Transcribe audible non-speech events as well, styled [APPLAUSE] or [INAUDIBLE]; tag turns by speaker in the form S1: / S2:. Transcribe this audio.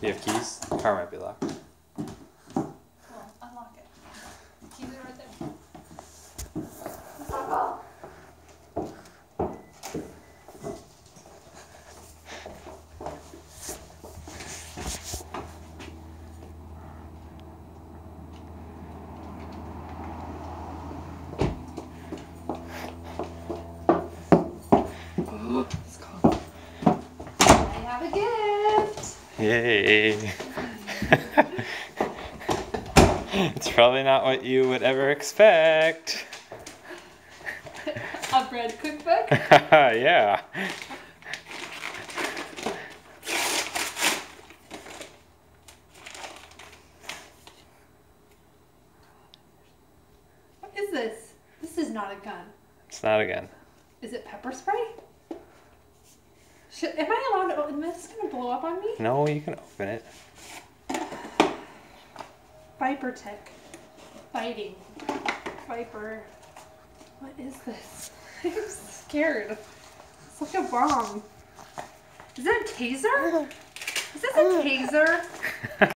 S1: Do you have keys? The car might be locked.
S2: Well, unlock it. Keys are right there.
S3: It's cold.
S2: I have a gift.
S1: Yay! [LAUGHS] it's probably not what you would ever expect.
S2: A bread cookbook. [LAUGHS]
S1: yeah.
S2: What is this? This is not a gun.
S1: It's not a gun.
S2: Is it pepper spray? Should, am I allowed to open this? Gonna blow up on me?
S1: No, you can open it.
S2: Vipertek. Fighting. Viper. What is this? [LAUGHS] I'm scared. It's like a bomb. Is that a taser? Is this a taser? [LAUGHS]